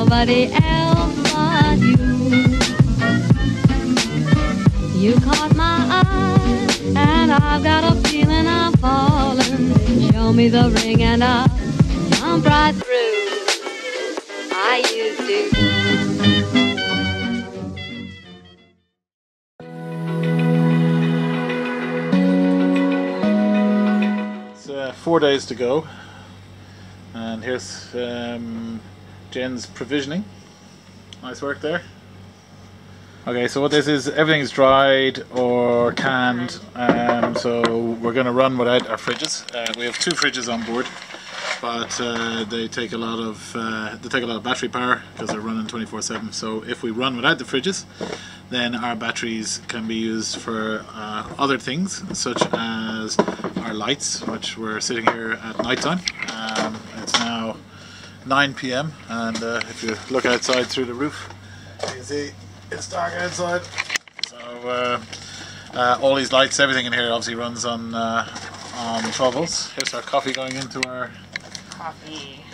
nobody else but you. You caught my eye, and I've got a feeling I'm falling. Show me the ring, and I'll jump right through. I used to. Uh, four days to go, and here's um, Jen's provisioning. Nice work there. Okay, so what this is, everything's dried or canned, um, so we're going to run without our fridges. Uh, we have two fridges on board, but uh, they take a lot of uh, they take a lot of battery power because they're running 24/7. So if we run without the fridges, then our batteries can be used for uh, other things, such as our lights, which we're sitting here at night time. Um, it's now 9 p.m. and uh, if you look outside through the roof, you can see it's dark outside. So uh, uh, all these lights, everything in here obviously runs on uh, on 12 volts. Here's our coffee going into our Coffee.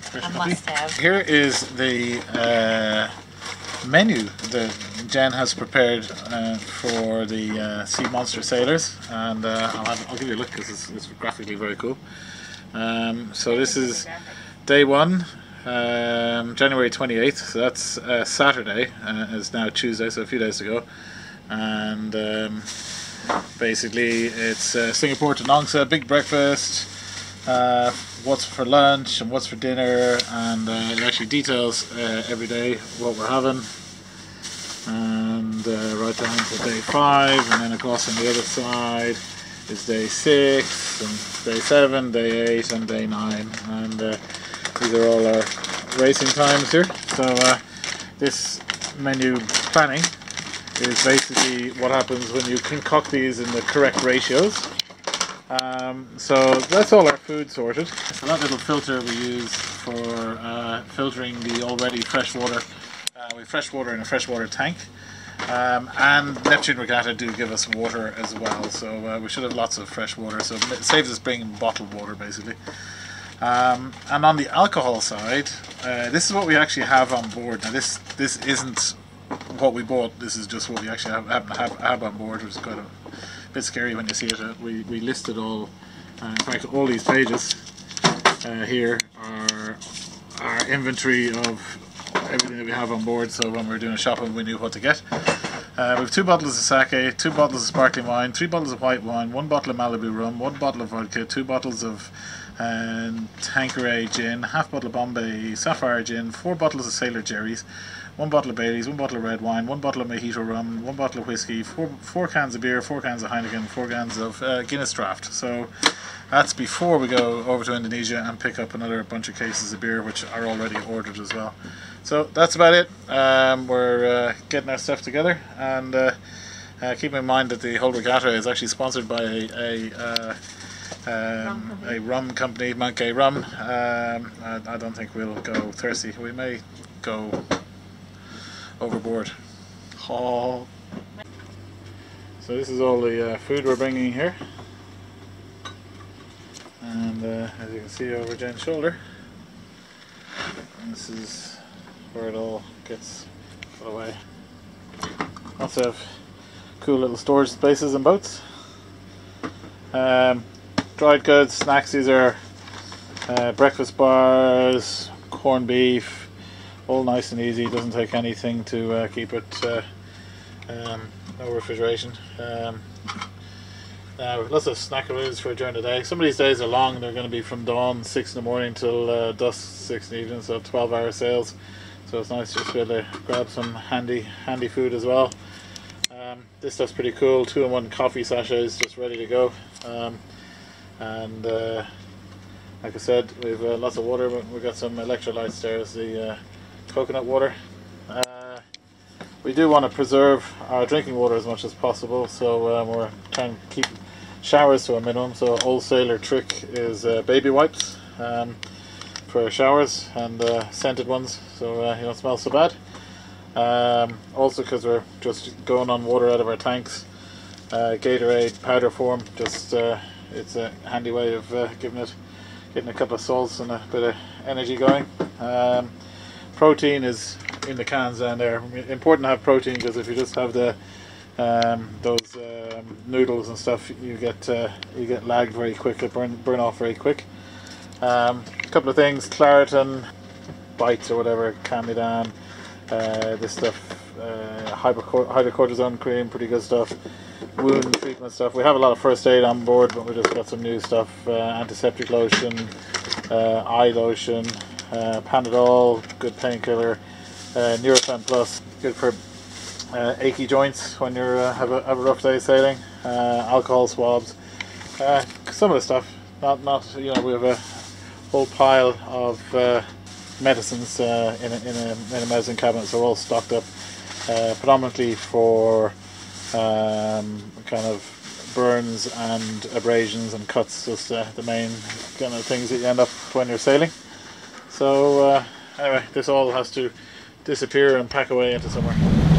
fresh coffee. must-have. Here is the uh, menu that Jen has prepared uh, for the uh, Sea Monster sailors, and uh, I'll, have, I'll give you a look because it's, it's graphically very cool. Um, so this is day one, um, January 28th. So that's uh, Saturday. Uh, it's now Tuesday, so a few days ago. And um, basically, it's uh, Singapore to Nongsa, big breakfast. Uh, what's for lunch and what's for dinner, and uh, it actually details uh, every day what we're having. And right down to day five, and then across on the other side is day six, and day seven, day eight, and day nine. And these are all our racing times here. So uh, this menu planning is basically what happens when you concoct these in the correct ratios. Um, so that's all our food sorted. So that little filter we use for uh, filtering the already fresh water. Uh, we fresh water in a freshwater tank. Um, and Neptune Regatta do give us water as well, so uh, we should have lots of fresh water. So it saves us bringing bottled water basically. Um, and on the alcohol side, uh, this is what we actually have on board. Now this this isn't what we bought. This is just what we actually have, have, have on board, which is kind of a bit scary when you see it. Uh, we we listed all, uh, in fact, all these pages uh, here are our inventory of everything that we have on board. So when we were doing shopping, we knew what to get. Uh, we have two bottles of sake, two bottles of sparkling wine, three bottles of white wine, one bottle of Malibu rum, one bottle of vodka, two bottles of um, Tanqueray gin, half bottle of Bombay Sapphire gin, four bottles of Sailor Jerry's, one bottle of Bailey's, one bottle of red wine, one bottle of Mojito rum, one bottle of whiskey, four four cans of beer, four cans of Heineken, four cans of uh, Guinness Draft. So that's before we go over to Indonesia and pick up another bunch of cases of beer, which are already ordered as well. So that's about it. Um, we're uh, getting our stuff together, and uh, uh, keep in mind that the whole regatta is actually sponsored by a, a um, a rum company, Monkey Rum. Um, I, I don't think we'll go thirsty. We may go overboard. Oh. So this is all the uh, food we're bringing here, and uh, as you can see over Jen's shoulder, this is where it all gets put away. Lots of cool little storage spaces and boats. Um, dried goods, snacks. These are uh, breakfast bars, corned beef, all nice and easy. Doesn't take anything to uh, keep it. Uh, um, no refrigeration. Um, now lots of snackaroos for during the day. Some of these days are long. They're going to be from dawn six in the morning till uh, dusk six in the evening. So twelve hour sales. So it's nice just to be able to grab some handy handy food as well. Um, this stuff's pretty cool. Two in one coffee sachets just ready to go. Um, and uh, like I said, we've uh, lots of water. but We've got some electrolytes there. The uh, coconut water. Uh, we do want to preserve our drinking water as much as possible, so um, we're trying to keep showers to a minimum. So old sailor trick is uh, baby wipes um, for showers and scented ones, so you don't smell so bad. Um, also, because we're just going on water out of our tanks, Gatorade powder form. Just it's a handy way of uh, giving it, getting a couple of salts and a bit of energy going. Um, protein is in the cans down there. Important to have protein because if you just have the um, those um, noodles and stuff, you get uh, you get lagged very quick. It burn burn off very quick. Um, a couple of things: Claritin bites or whatever, Camidan, uh, this stuff, uh, hydrocortisone cream, pretty good stuff. Wound treatment stuff. We have a lot of first aid on board, but we just got some new stuff: uh, antiseptic lotion, uh, eye lotion, uh, Panadol, good painkiller, uh, Nurofen Plus, good for uh, achy joints when you uh, have, a, have a rough day sailing, uh, alcohol swabs, some of the stuff. Not not you know we have a whole pile of medicines in a, in a in a medicine cabinet, so we're all stocked up, predominantly for um, kind of burns and abrasions and cuts, just uh, the main kind of things that you end up when you're sailing. So uh, anyway, this all has to disappear and pack away into somewhere.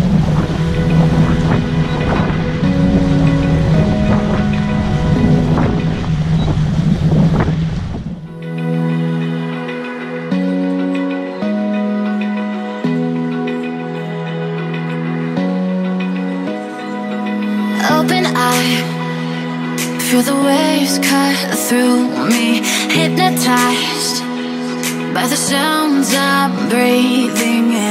Through me. Hypnotized by the sounds I'm breathing in.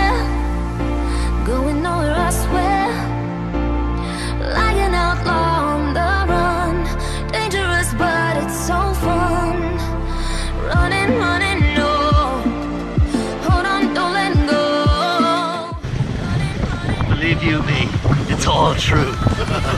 it's all true.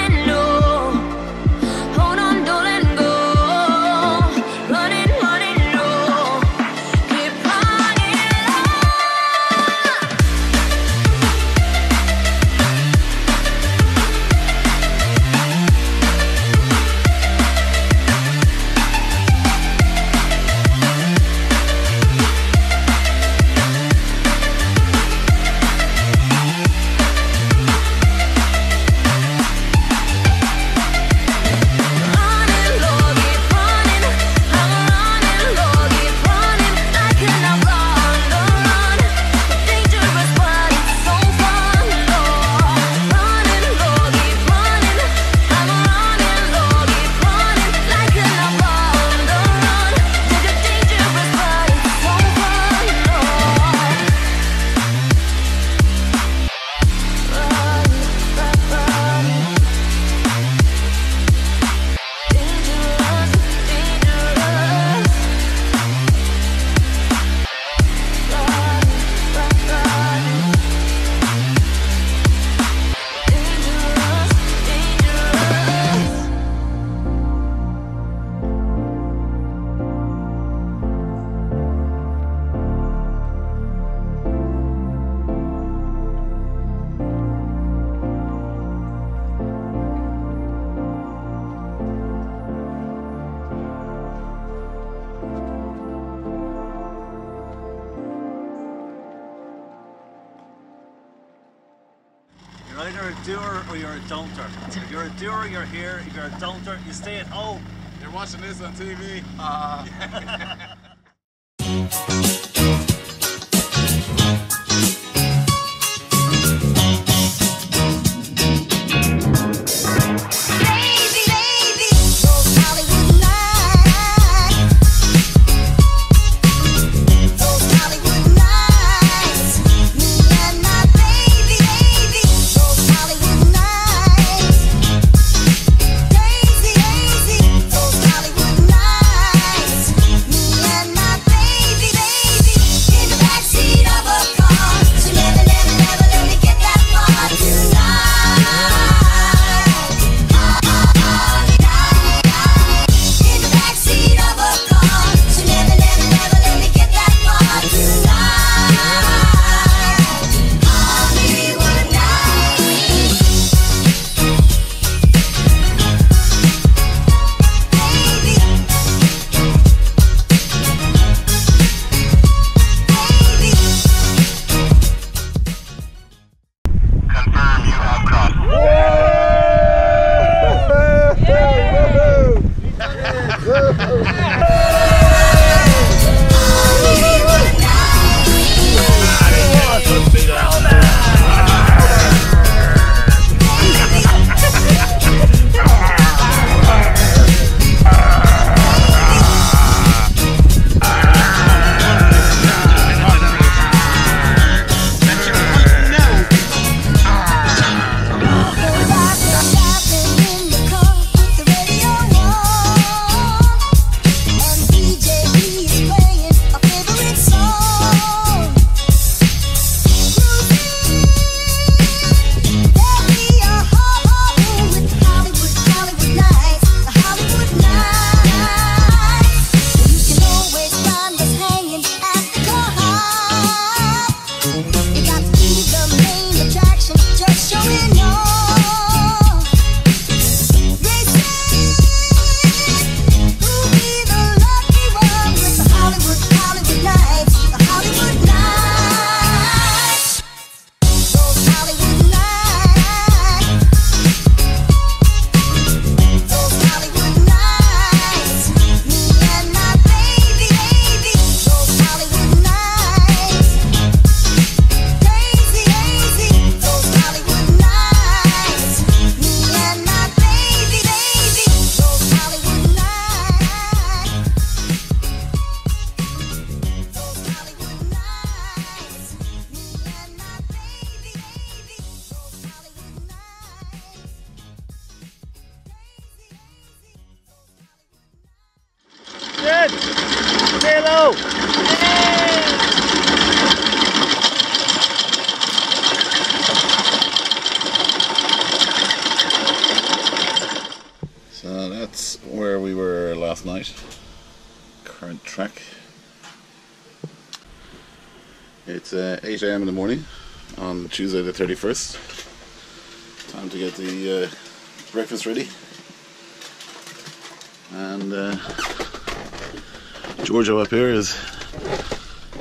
either a doer or you're a don'ter. If you're a doer, you're here. If you're a don'ter, you stay at home. You're watching this on TV. Baby, the 31st. Time to get the uh, breakfast ready. And uh, Giorgio up here is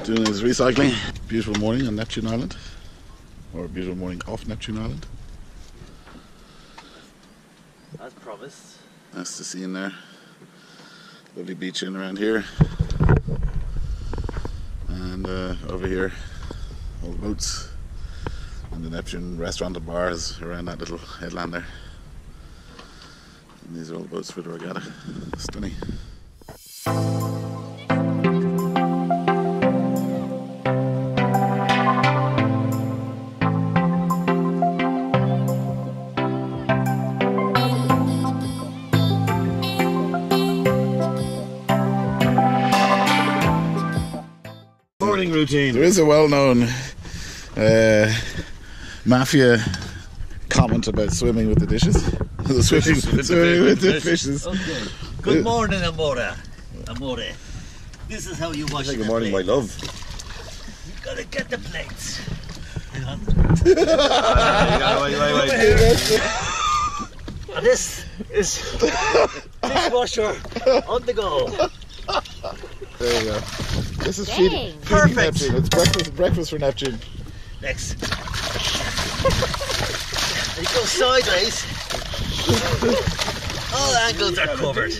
doing his recycling. Beautiful morning on Neptune Island, or beautiful morning off Neptune Island. As promised. Nice to see you in there. Lovely beach in around here. And uh, over here, all the boats. And the Neptune restaurant and bars around that little headland there. And these are all the boats for the regatta. Stunning. Morning routine. There is a well known uh, mafia comment about swimming with the dishes. swimming, swimming with the fishes. Okay. Good morning, Amore. Amore. This is how you wash Say the good morning, my love. You gotta get the plates. Hang on. wait, wait, wait. And this is dishwasher on the go. There you go. This is feeding, feeding Perfect. Neptune. It's breakfast, breakfast for Neptune. Next. It goes sideways. All angles are covered.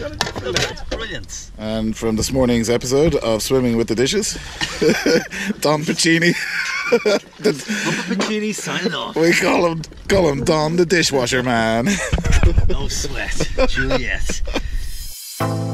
Look at it. Brilliant. And from this morning's episode of Swimming with the Dishes, Don Pacini. The- Pacini signing off. we call him call him Don the dishwasher man. No sweat. Juliet.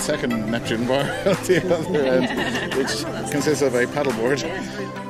second Neptune bar at the other end, which consists of a paddleboard.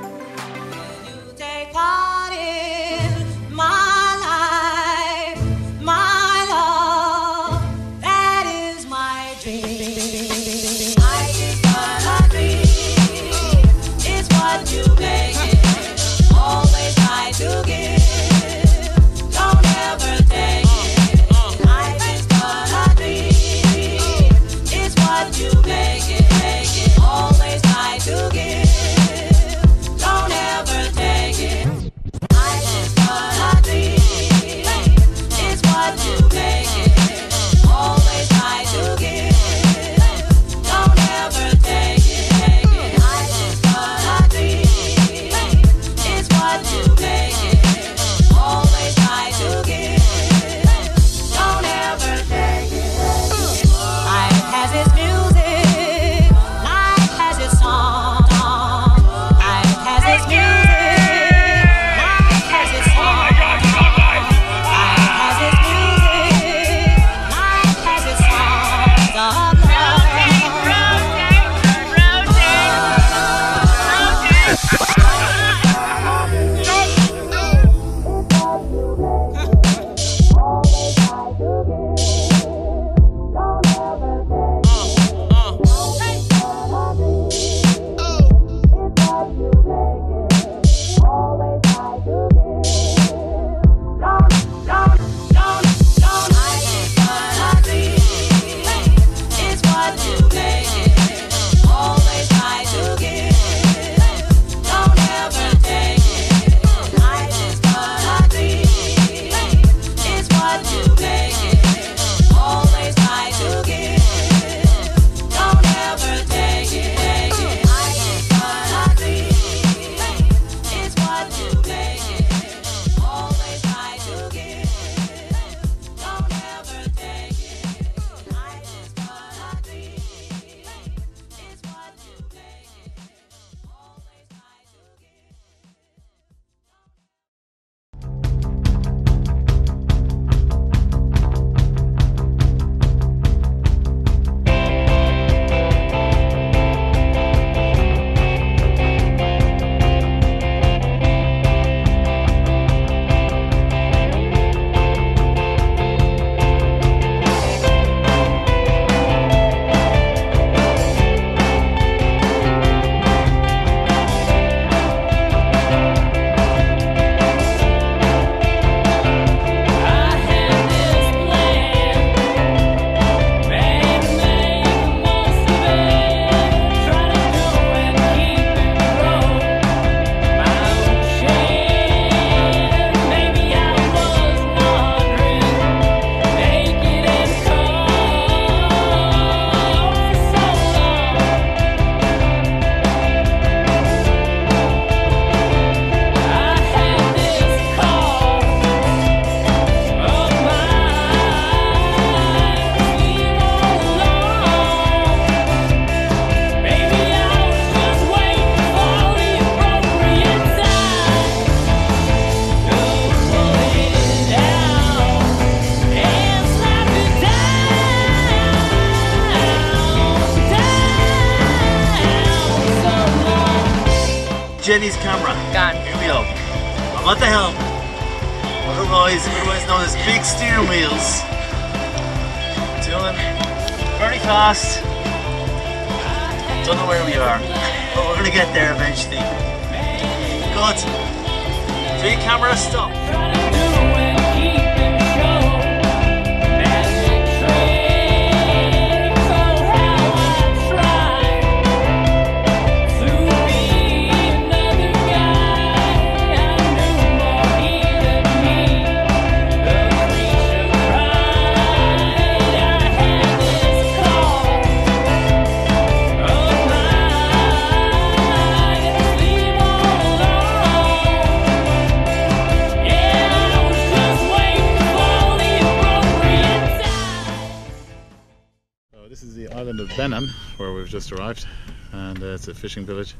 Just arrived and uh, it's a fishing village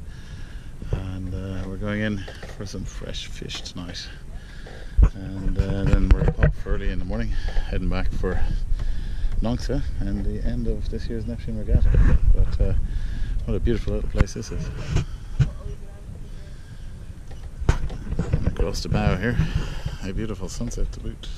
and uh, we're going in for some fresh fish tonight. And uh, then we're off early in the morning heading back for Nongsa and the end of this year's Neptune Regatta. But uh, what a beautiful little place this is. And across the bow here a beautiful sunset to boot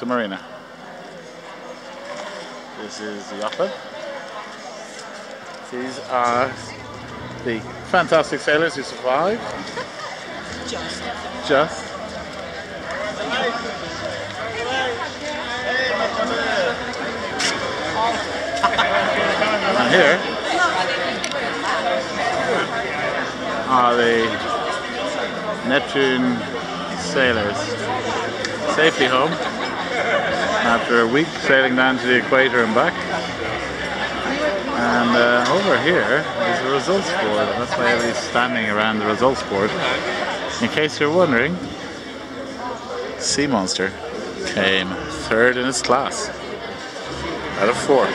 Is Marina. This is the club. These are the fantastic sailors who survived. Just. Just. And here are the Neptune sailors safely home after a week sailing down to the equator and back. And uh, over here is the results board. That's why everybody's standing around the results board. In case you're wondering, Sea Monster came third in its class out of four.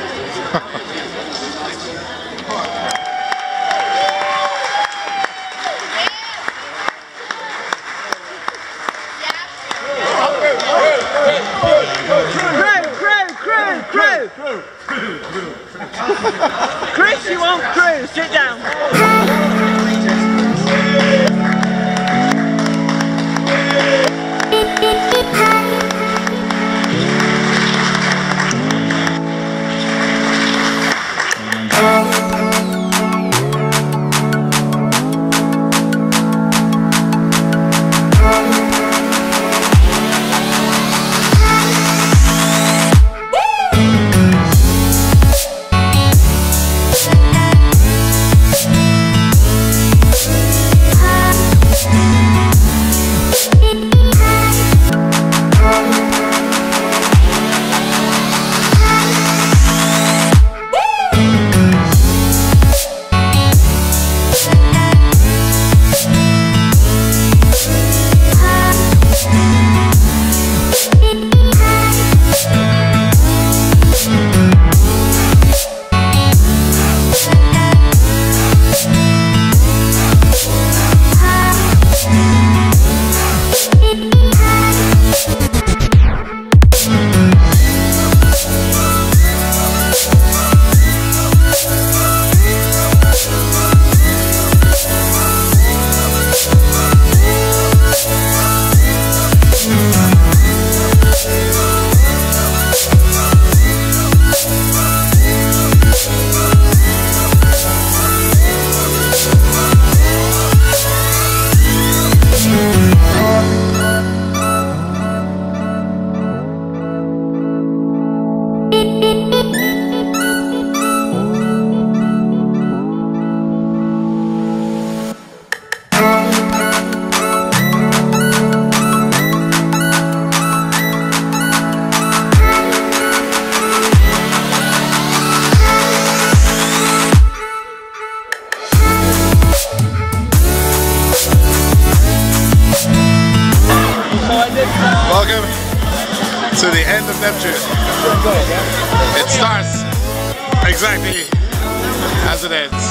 As it ends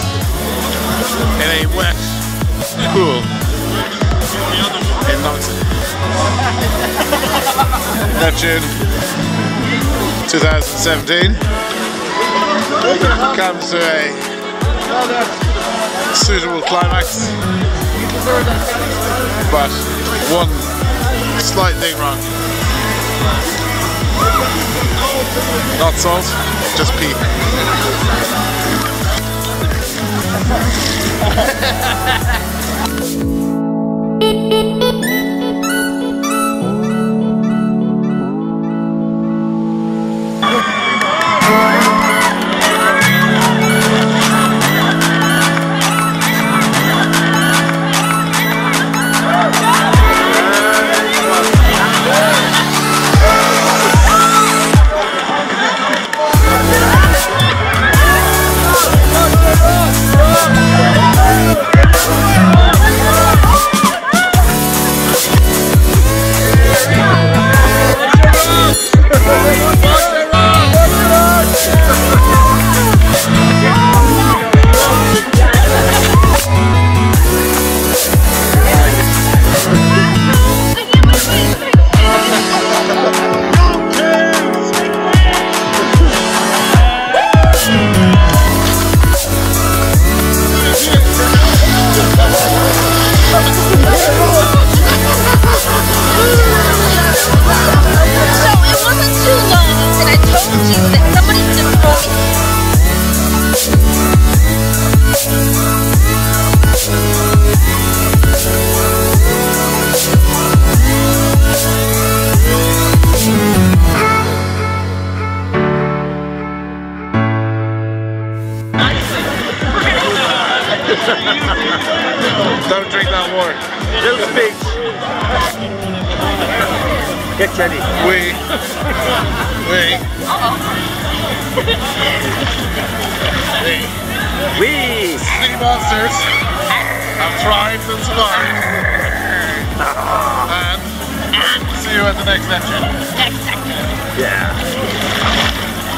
in a wet pool in Knoxon. Neptune 2017 comes to a suitable climax, but one slight thing wrong. Not salt, just pee. ハハハハ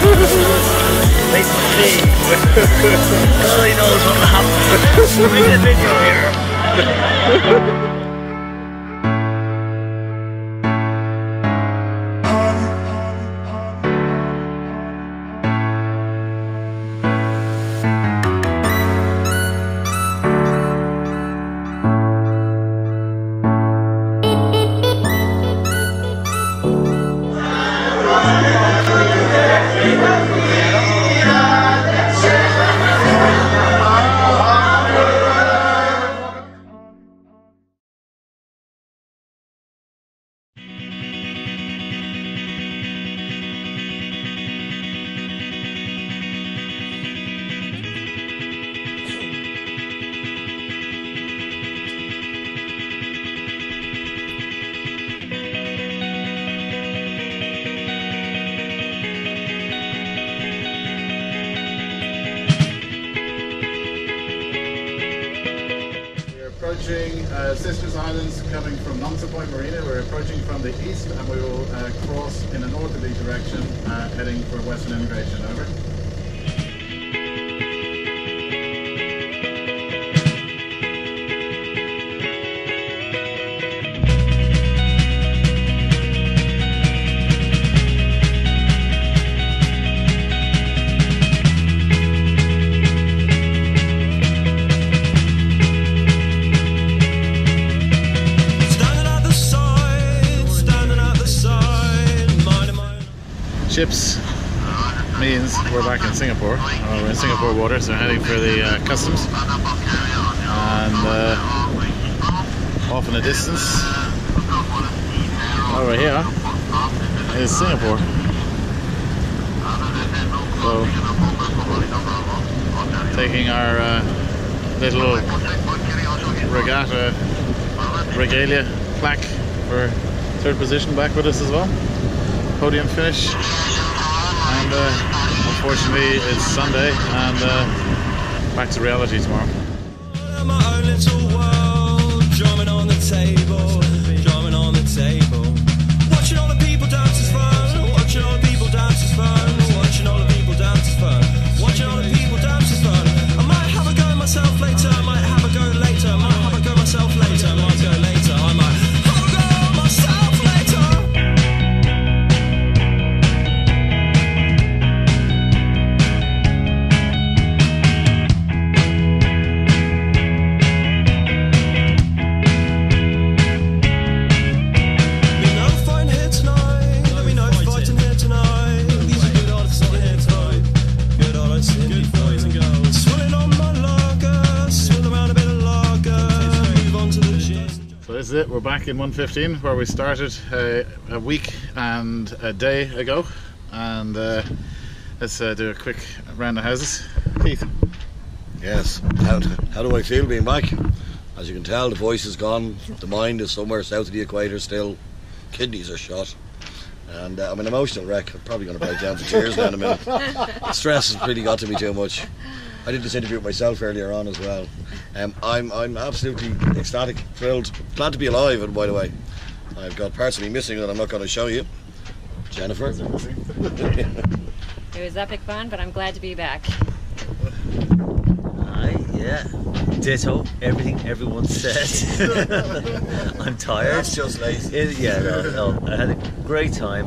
To see. He knows what will happen. Bring the video here. we're back in Singapore. Uh, we're in Singapore water, so heading for the uh, customs. And uh, off in the distance, over here, is Singapore. So, taking our uh, little regatta regalia plaque for third position back with us as well podium finish. And uh, unfortunately, it's Sunday, and uh, back to reality tomorrow. Back in 115 where we started uh, a week and a day ago, and uh, let's uh, do a quick round of houses. Keith, Yes. How, how do I feel being back? As you can tell, the voice is gone. The mind is somewhere south of the equator still. Kidneys are shot. And uh, I'm an emotional wreck. I'm probably going to break down to tears now in a minute. The stress has really got to me too much. I did this interview with myself earlier on as well. Um, I'm, I'm absolutely ecstatic, thrilled, glad to be alive. And by the way, I've got parts of me missing that I'm not going to show you. Jennifer. It was epic fun, but I'm glad to be back. Aye, yeah. Ditto. Everything everyone said. I'm tired. That's just lazy. It- yeah, no, no. I had a great time.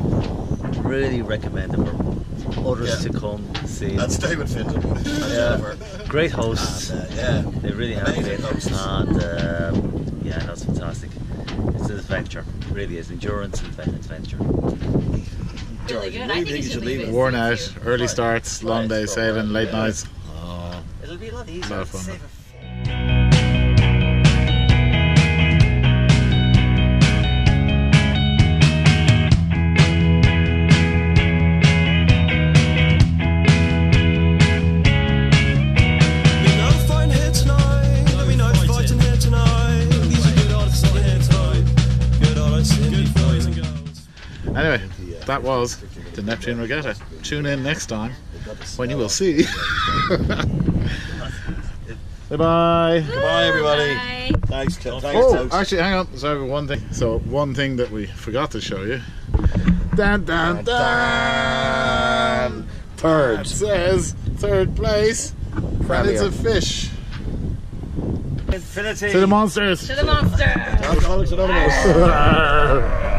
Really recommend it for others Yeah. to come see. That's David Fintan. That's Yeah. Great hosts. And, uh, yeah. They really have Amazing been. hosts. And um, yeah, no, it's fantastic. It's an adventure. It really is. Endurance and adven- adventure. Really good. really I think think you you should should leave leave it. it. worn out, early starts, long Right, days so, sailing, late yeah. nights. Oh. It'll be a lot easier. lot that was the Neptune Regatta. Tune in next time when you will see. Bye bye. Goodbye, everybody. Thanks, Thanks, Oh, Toast. actually, hang on. Sorry, one thing. So, one thing that we forgot to show you. Dun, dun, dun. Third. It says third place. And it's a fish. Infinity. To the monsters. To the monsters. Alcoholics Anonymous.